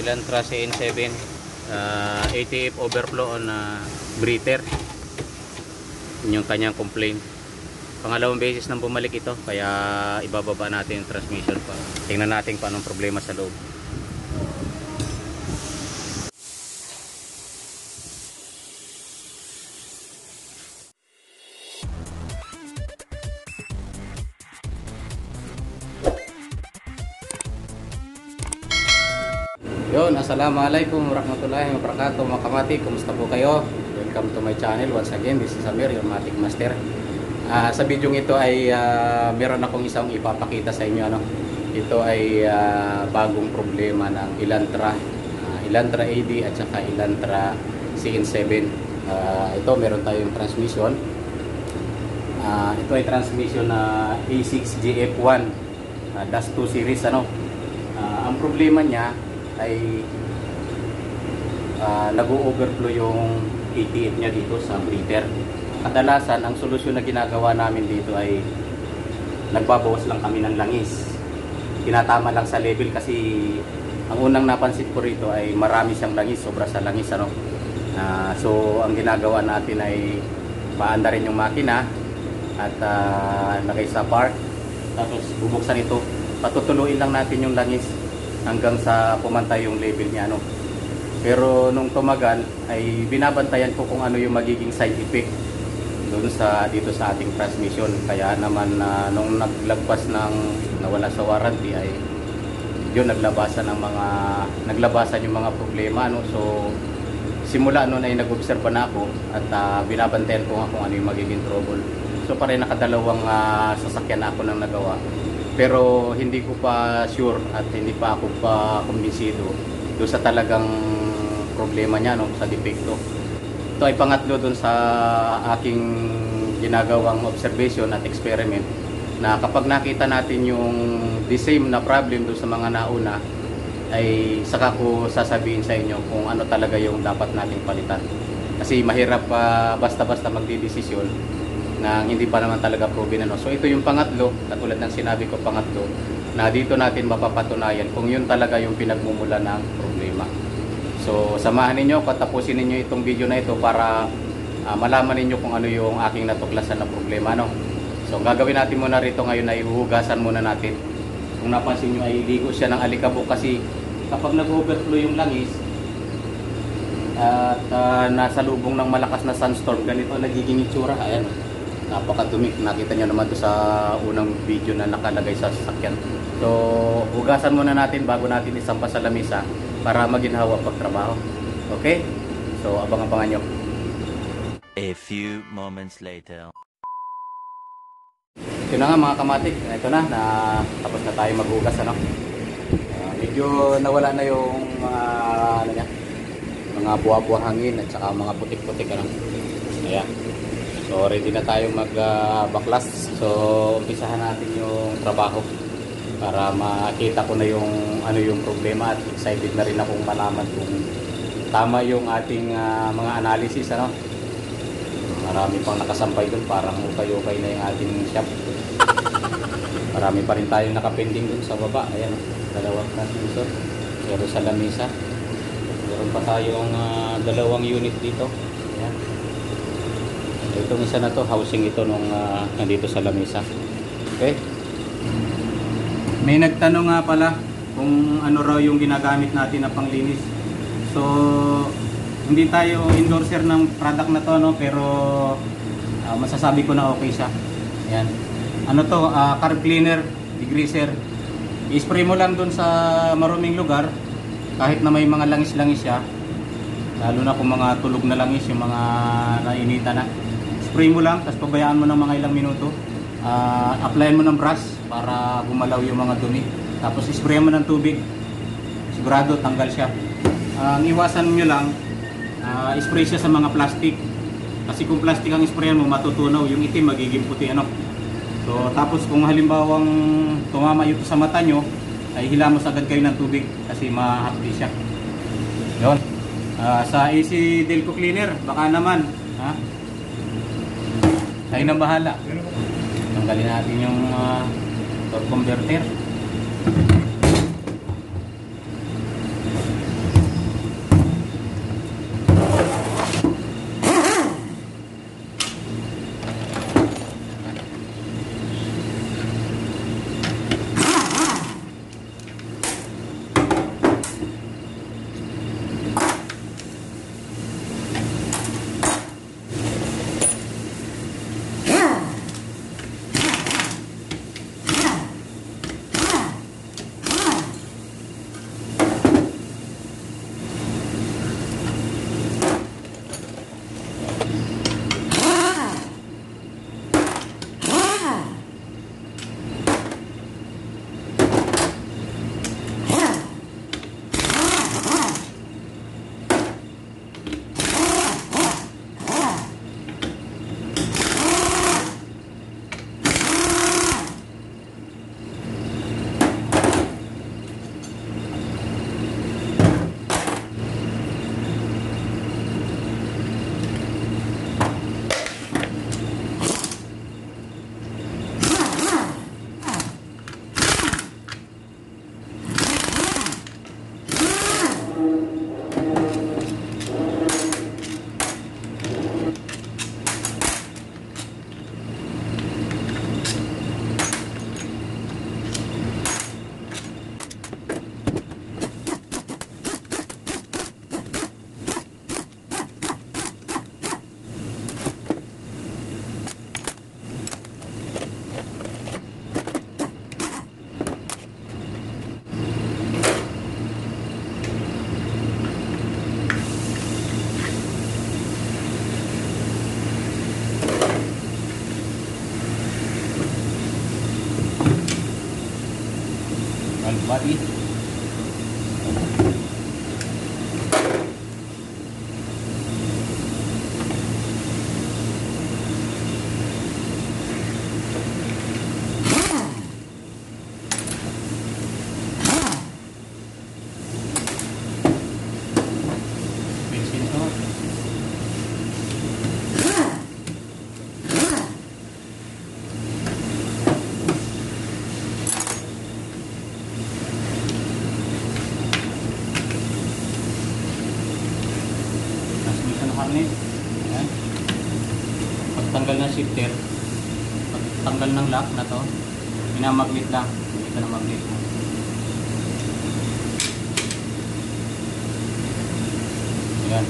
Elantra CN7 uh, ATF overflow on uh, breather. Yun yung kanyang complaint. Pangalawang beses nang bumalik ito kaya ibababa natin yung transmission pa. Tingnan natin anong problema sa loob Assalamualaikum warahmatullahi wabarakatuh mga kamati, kumusta po kayo? Welcome to my channel once again, this is Amir, your Matic Master Ah, Sa video ito ay ah, meron akong isang ipapakita sa inyo ano? Ito ay ah, bagong problema ng Elantra ah, Elantra AD at saka Elantra CN7 Ah, Ito meron tayong transmission Ah, Ito ay transmission na A6GF1 ah, Dash 2 series ano? Ah, Ang problema niya ay uh, nag-overflow yung ATF niya dito sa breather. Kadalasan, ang solusyon na ginagawa namin dito ay nagbabawas lang kami ng langis. Tinatama lang sa level kasi ang unang napansin ko rito ay marami siyang langis, sobra sa langis. Ano? Ah, so, ang ginagawa natin ay paanda rin yung makina at uh, lagay sa park. Tapos bubuksan ito. Patutuluin lang natin yung langis hanggang sa pumantay yung level niya ano. Pero nung tumagal ay binabantayan ko kung ano yung magiging side effect doon sa dito sa ating transmission. Kaya naman na nung naglagpas ng nawala sa warranty ay yun naglabasan ng mga naglabasan yung mga problema no. So simula noon ay nag-observe na ako at ah, binabantayan ko nga kung ano yung magiging trouble. So pare nakadalawang ah, sasakyan ako nang nagawa pero hindi ko pa sure at hindi pa ako pa kumbinsido do sa talagang problema niya no sa depekto. Ito ay pangatlo doon sa aking ginagawang observation at experiment na kapag nakita natin yung the same na problem doon sa mga nauna ay saka ko sasabihin sa inyo kung ano talaga yung dapat nating palitan. Kasi mahirap pa basta-basta magdidesisyon na hindi pa naman talaga proven ano. So ito yung pangatlo, katulad ng sinabi ko pangatlo, na dito natin mapapatunayan kung yun talaga yung pinagmumula ng problema. So samahan ninyo, patapusin ninyo itong video na ito para ah, malaman ninyo kung ano yung aking natuklasan na problema. No? So ang gagawin natin muna rito ngayon ay huhugasan muna natin. Kung napansin nyo ay ligo siya ng alikabok kasi kapag nag-overflow yung langis, at ah, nasa lubong ng malakas na sunstorm, ganito nagiging itsura. Ayan, napakadumi. Nakita nyo naman to sa unang video na nakalagay sa sasakyan. So, hugasan muna natin bago natin isampa sa lamisa para maginhawa pagtrabaho. Okay? So, abang-abangan nyo. A few moments later. Ito na nga mga kamatik. Ito na, na tapos na tayo maghugas. Ano? Ah, medyo nawala na yung mga ano niya, mga buwa-buwa hangin at saka mga putik-putik. Ano? Ayan. So ready na tayo mag-backlast. so umpisahan natin yung trabaho para makita ko na yung ano yung problema at excited na rin akong malaman kung tama yung ating ah, mga analysis ano. Marami pang nakasampay doon parang ukay-ukay na yung ating shop. Marami pa rin tayong nakapending doon sa baba. Ayan, dalawang transmission. Pero sa lamisa. Meron pa tayong ah, dalawang unit dito. Ayan. Itong isa na to, housing ito nung ah, nandito sa lamisa. Okay? May nagtanong nga pala kung ano raw yung ginagamit natin na panglinis. So, hindi tayo endorser ng product na to, no? pero ah, masasabi ko na okay siya. Ayan. Ano to, ah, car cleaner, degreaser. I-spray mo lang dun sa maruming lugar, kahit na may mga langis-langis siya. Lalo na kung mga tulog na langis, yung mga nainita na. Spray mo lang, tapos pabayaan mo ng mga ilang minuto. Ah, applyan mo ng brush para gumalaw yung mga dumi. Tapos spray mo ng tubig. Sigurado tanggal siya. Ang iwasan nyo lang, ah, spray siya sa mga plastic. Kasi kung plastic ang sprayan mo, matutunaw. Yung itim magiging puti. Ano? So, tapos kung halimbawang tumama ito sa mata nyo, ay hilamos agad kayo ng tubig kasi mahapdi siya. Yun. Ah, sa AC Delco Cleaner, baka naman. Ha? Tayo nang bahala. Tanggalin natin yung uh, converter. 妈咪。Harness. Ayan. Pagtanggal ng shifter, pagtanggal ng lock na to, minamagnet lang. Ka na magnet. Ayan.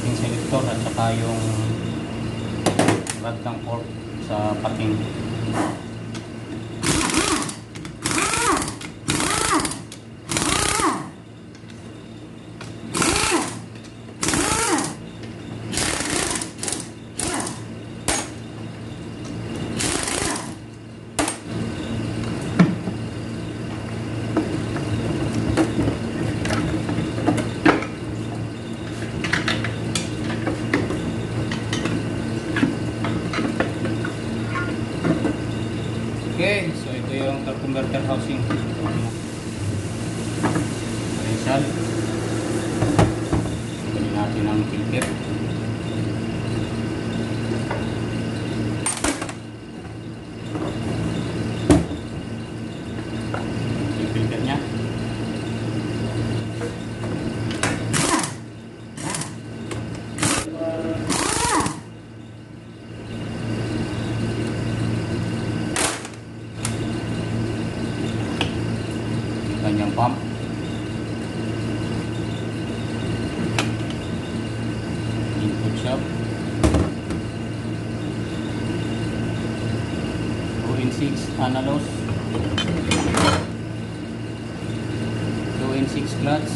Yung selector at saka yung rod ng fork sa pating. Okay, so ito yung torque converter housing. Potential. Tanggalin natin ang filter. Yung filter niya. Yung kanyang pump. Input shop. 2 in 6 analog. 2 in 6 clutch.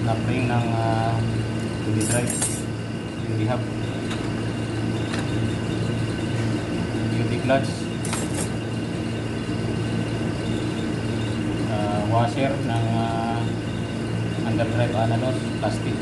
Snap ring ng uh, drive. Yung rehab. UV clutch. Uh, washer ng uh, underdrive analog plastic.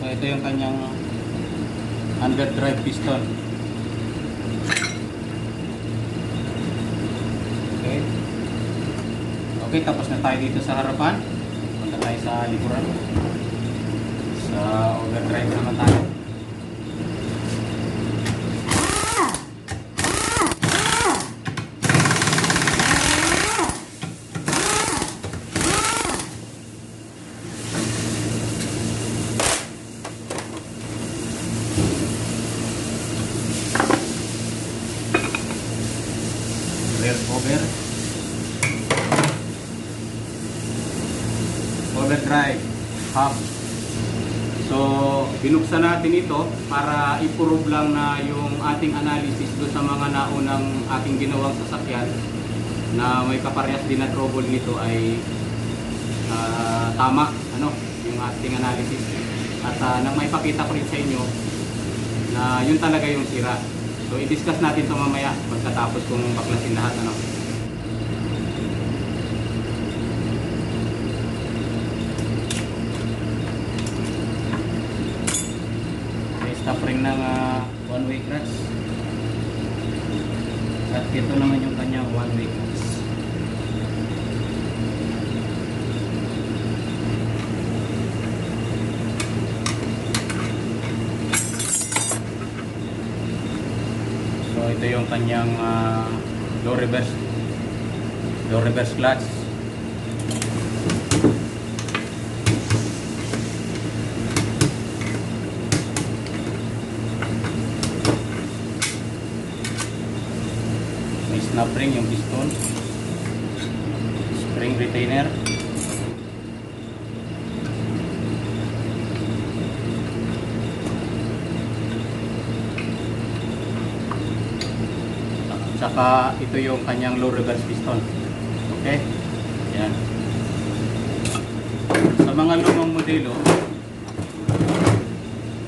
So ito yung kanyang underdrive piston. Okay. Okay, tapos na tayo dito sa harapan. Punta tayo sa likuran. Sa overdrive naman tayo. rear cover overdrive hub so binuksan natin ito para i-prove lang na yung ating analysis do sa mga naunang ating ginawang sasakyan na may kaparehas din na trouble nito ay ah, tama ano yung ating analysis at ah, nang may pakita ko rin sa inyo na yun talaga yung sira So i-discuss natin ito mamaya pagkatapos kung baklasin lahat ano. Okay, stop ring ng ah, one way clutch. At ito naman yung kanyang one way clutch. So ito yung kanyang ah, low reverse low reverse clutch. Snap ring yung piston. Spring retainer. Tsaka ito yung kanyang low reverse piston. Okay? Yan. Sa mga lumang modelo,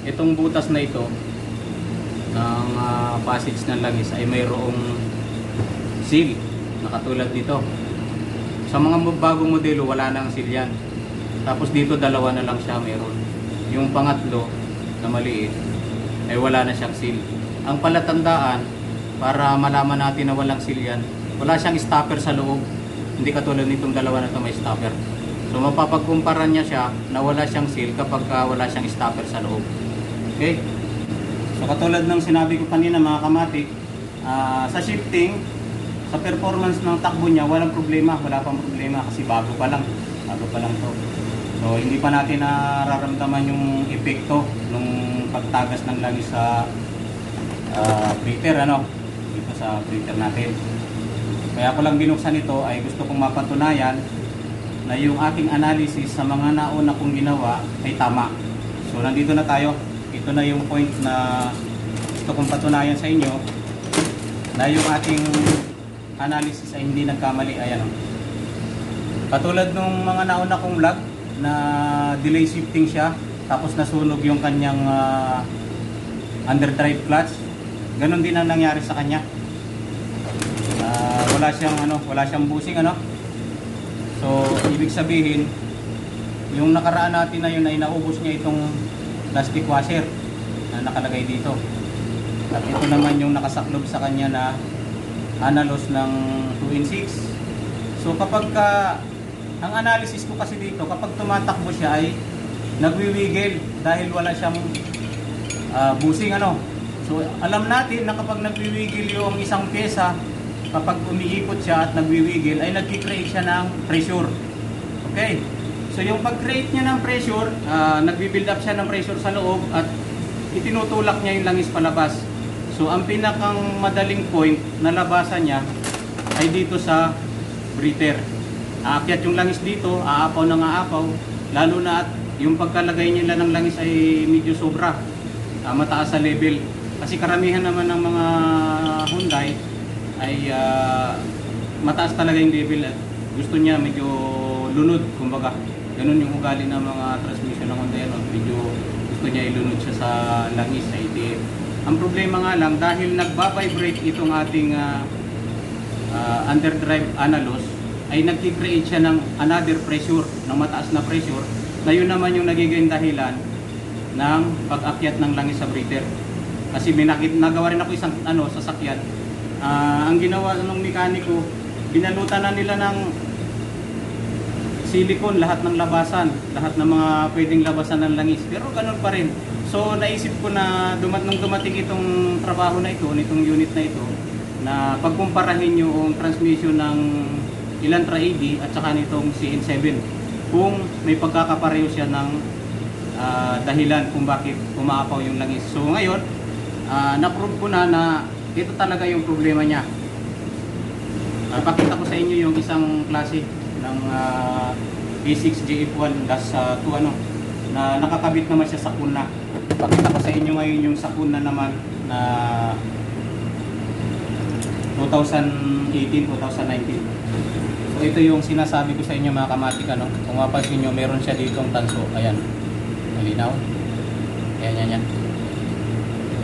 itong butas na ito ng ah, passage ng langis ay mayroong seal na katulad nito. Sa mga bagong modelo, wala nang seal yan. Tapos dito dalawa na lang siya meron. Yung pangatlo na maliit ay wala na siyang seal. Ang palatandaan para malaman natin na walang seal yan, wala siyang stopper sa loob. Hindi katulad nitong dalawa na ito may stopper. So mapapagkumpara niya siya na wala siyang seal kapag ah, wala siyang stopper sa loob. Okay? So katulad ng sinabi ko kanina mga kamatik, ah, sa shifting, sa performance ng takbo niya, walang problema, wala pang problema kasi bago pa lang, bago pa lang to. So hindi pa natin nararamdaman yung epekto nung pagtagas ng langis sa ah, breather ano, dito sa breather natin. Kaya ko lang binuksan ito ay gusto kong mapatunayan na yung aking analysis sa mga nauna kong ginawa ay tama. So nandito na tayo. Ito na yung point na gusto kong patunayan sa inyo na yung ating analysis ay hindi nagkamali. Ayan o. Katulad nung mga nauna kong vlog na delay shifting siya tapos nasunog yung kanyang ah, underdrive clutch. Ganon din ang nangyari sa kanya. Ah, wala siyang ano, wala siyang busing ano. So, ibig sabihin, yung nakaraan natin na yun ay naubos niya itong plastic washer na nakalagay dito. At ito naman yung nakasaklob sa kanya na analos ng 2 in 6. So kapag ka, ang analysis ko kasi dito, kapag tumatakbo siya ay nagwiwigil dahil wala siyang ah, busing ano. So alam natin na kapag nagwiwigil yung isang pyesa, kapag umiikot siya at nagwiwigil ay nagki-create siya ng pressure. Okay? So yung pag-create niya ng pressure, ah, nagbi-build up siya ng pressure sa loob at itinutulak niya yung langis palabas. So ang pinakang madaling point na labasan niya ay dito sa breather. Aakyat yung langis dito, aapaw ng aapaw, lalo na at yung pagkalagay nila ng langis ay medyo sobra, ah, mataas sa level. Kasi karamihan naman ng mga Hyundai ay ah, mataas talaga yung level at gusto niya medyo lunod, kumbaga. Ganun yung ugali ng mga transmission ng Honda yan, medyo gusto niya ilunod siya sa langis, sa ITF. Ang problema nga lang, dahil nagbabibrate itong ating ah, ah, underdrive analos, ay nag-create siya ng another pressure, ng mataas na pressure, na yun naman yung nagiging dahilan ng pag-akyat ng langis sa breather. Kasi may nakit, nagawa rin ako isang ano, sasakyan. Ah, ang ginawa ng mekaniko, binalutan na nila ng silicone lahat ng labasan, lahat ng mga pwedeng labasan ng langis. Pero ganun pa rin. So naisip ko na dumat nung dumating itong trabaho na ito, nitong unit na ito, na pagkumparahin yung transmission ng Elantra AD at saka nitong CN7 kung may pagkakapareho siya ng ah, dahilan kung bakit umaapaw yung langis. So ngayon, ah, na-prove ko na na ito talaga yung problema niya. Ah, pakita ko sa inyo yung isang klase ng A6 JF1 das sa 2 ano na nakakabit naman siya sa kuna. Pakita ko sa inyo ngayon yung sa kuna naman na 2018 2019. So ito yung sinasabi ko sa inyo mga kamatik ano. Kung mapansin nyo, meron siya ditong tanso. Ayan. Malinaw. Ayan, yan, yan.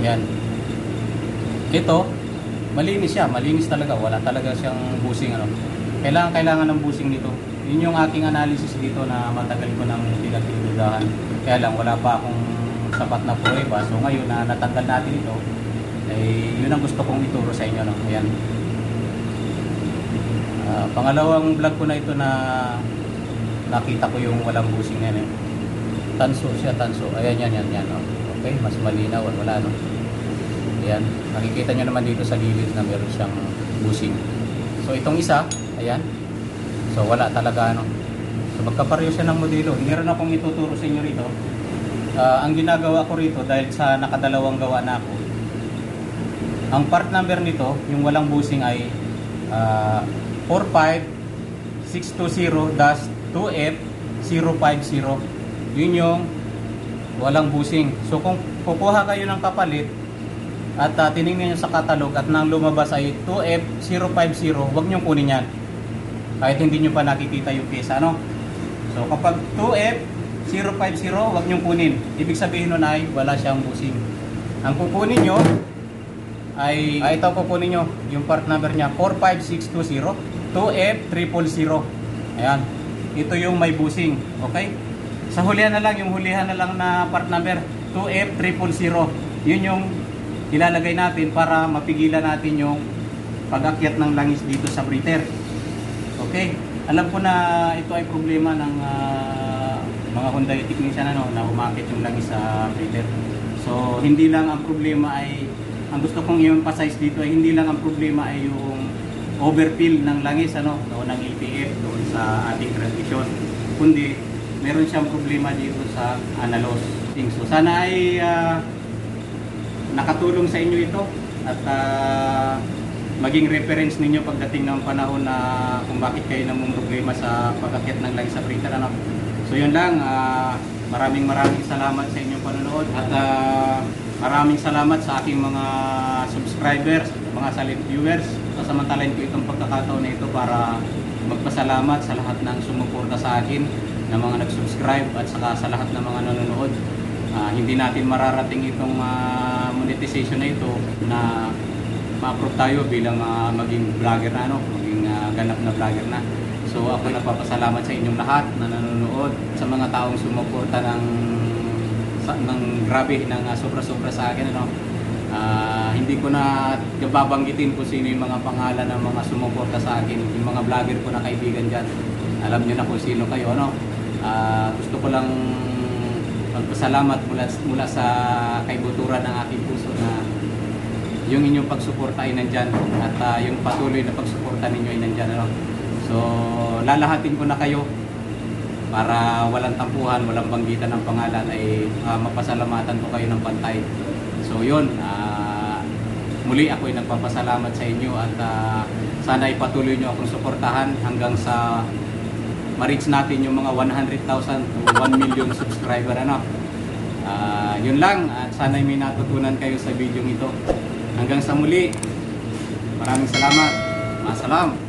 Yan. Ito, malinis siya. Malinis talaga. Wala talaga siyang busing ano. Kailangan, kailangan ng busing nito. Yun yung aking analysis dito na matagal ko nang pinagdudahan. Kaya lang, wala pa akong sapat na prueba. So ngayon na natanggal natin ito, eh, yun ang gusto kong ituro sa inyo. No? Ayan. Ah, pangalawang vlog ko na ito na nakita ko yung walang busing yun. eh. Tanso siya, tanso. Ayan, yan, yan, yan. oh. Okay, mas malinaw. Wala, no? Ayan. Nakikita nyo naman dito sa gilid na meron siyang busing. So, itong isa, ayan. So, wala talaga, ano. So, magkapareho siya ng modelo. Hindi rin akong ituturo sa inyo rito. Ah, ang ginagawa ko rito, dahil sa nakadalawang gawa na ako, ang part number nito, yung walang busing ay ah, 45620-2F050. Yun yung walang busing. So kung kukuha kayo ng kapalit at uh, tinignan nyo sa katalog at nang lumabas ay 2F050, huwag nyo kunin yan. Kahit hindi nyo pa nakikita yung pyesa, no? So kapag 2F050, huwag nyo kunin. Ibig sabihin nun ay wala siyang busing. Ang kukunin nyo ay, ay ito kukunin nyo, yung part number niya, 45620 2F000. Ayan. Ito yung may busing. Okay? Sa hulihan na lang, yung hulihan na lang na part number, 2F000. Yun yung ilalagay natin para mapigilan natin yung pag-akyat ng langis dito sa breather. Okay? Alam ko na ito ay problema ng ah, mga Hyundai technician ano, na umakit yung langis sa breather. So, hindi lang ang problema ay ang gusto kong i-emphasize dito ay hindi lang ang problema ay yung overfill ng langis ano, o ng LPF doon sa ating transmission. Kundi meron siyang problema dito sa analos. So, sana ay ah, nakatulong sa inyo ito at ah, maging reference ninyo pagdating ng panahon na kung bakit kayo namang problema sa pag-akit ng langis sa printer. Ano? So yun lang, ah, maraming maraming salamat sa inyong panonood at ah, maraming salamat sa aking mga subscribers, mga silent viewers. Sasamantalain ko itong pagkakataon na ito para magpasalamat sa lahat ng sumuporta sa akin, na mga nag-subscribe at saka sa lahat ng mga nanonood. Ah, hindi natin mararating itong ah, monetization na ito na ma-approve tayo bilang ah, maging vlogger na ano, maging ah, ganap na vlogger na. So ako nagpapasalamat sa inyong lahat na nanonood, sa mga taong sumuporta ng sa, ng grabe ng ah, sobra-sobra sa akin ano. Ah, hindi ko na babanggitin kung sino yung mga pangalan ng mga sumuporta sa akin, yung mga vlogger ko na kaibigan diyan. Alam niyo na kung sino kayo ano. Ah, gusto ko lang magpasalamat mula mula sa kaibuturan ng aking puso na yung inyong pagsuporta ay nandyan at ah, yung patuloy na pagsuporta ninyo ay nandyan. Ano? So, lalahatin ko na kayo para walang tampuhan, walang banggitan ng pangalan ay ah, mapasalamatan ko kayo ng pantay. So, yun. ah, muli ako ay nagpapasalamat sa inyo at ah, sana ay patuloy nyo akong suportahan hanggang sa ma-reach natin yung mga 100,000 to 1 million subscriber. Ano? Ah, yun lang at sana ay may natutunan kayo sa video ito. Hanggang sa muli, maraming salamat. Masalam.